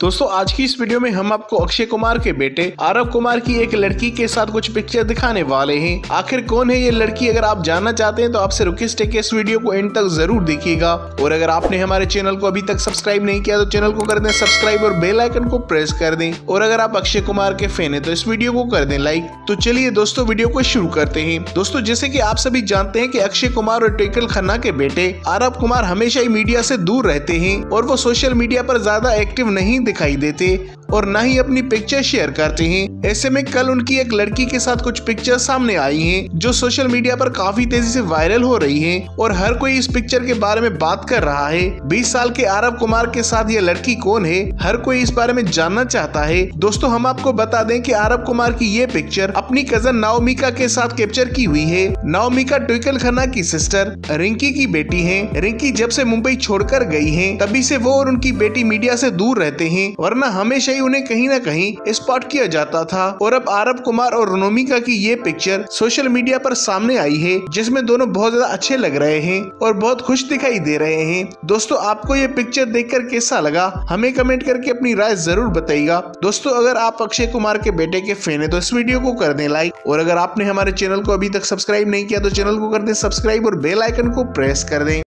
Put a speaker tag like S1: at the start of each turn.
S1: दोस्तों, आज की इस वीडियो में हम आपको अक्षय कुमार के बेटे आरव कुमार की एक लड़की के साथ कुछ पिक्चर दिखाने वाले हैं। आखिर कौन है ये लड़की? अगर आप जानना चाहते हैं तो आपसे रिक्वेस्ट है कि इस वीडियो को एंड तक ज़रूर देखिएगा। और अगर आपने हमारे चैनल को अभी तक सब्सक्राइब नहीं किया तो चैनल को कर दें सब्सक्राइब और बेल आइकन को प्रेस कर दें। और अगर आप अक्षय कुमार के फ़ैन है तो इस वीडियो को कर दें लाइक तो चलिए दोस्तों, वीडियो को शुरू करते हैं। दोस्तों, जैसे की आप सभी जानते हैं की अक्षय कुमार और टेकल खन्ना के बेटे आरव कुमार हमेशा ही मीडिया से दूर रहते हैं और वो सोशल मीडिया पर ज़्यादा एक्टिव नहीं दिखाई देते और न ही अपनी पिक्चर शेयर करते हैं। ऐसे में कल उनकी एक लड़की के साथ कुछ पिक्चर सामने आई हैं, जो सोशल मीडिया पर काफ़ी तेज़ी से वायरल हो रही हैं और हर कोई इस पिक्चर के बारे में बात कर रहा है। 20 साल के आरव कुमार के साथ ये लड़की कौन है, हर कोई इस बारे में जानना चाहता है। दोस्तों, हम आपको बता दें की आरव कुमार की ये पिक्चर अपनी कज़न नाओमिका के साथ कैप्चर की हुई है। नाओमिका ट्विकल खन्ना की सिस्टर रिंकी की बेटी है। रिंकी जब से मुंबई छोड़कर गई है, तभी से वो और उनकी बेटी मीडिया से दूर रहते हैं। वरना हमेशा ही उन्हें कहीं ना कहीं स्पॉट किया जाता था। और अब आरब कुमार और रोनोमिका की ये पिक्चर सोशल मीडिया पर सामने आई है, जिसमें दोनों बहुत ज़्यादा अच्छे लग रहे हैं और बहुत खुश दिखाई दे रहे हैं। दोस्तों, आपको ये पिक्चर देखकर कैसा लगा? हमें कमेंट करके अपनी राय ज़रूर बताइएगा। दोस्तों, अगर आप अक्षय कुमार के बेटे के फ़ैन है तो इस वीडियो को कर दें लाइक और अगर आपने हमारे चैनल को अभी तक सब्सक्राइब नहीं किया तो चैनल को कर दें सब्सक्राइब और बेल आइकन को प्रेस कर दें।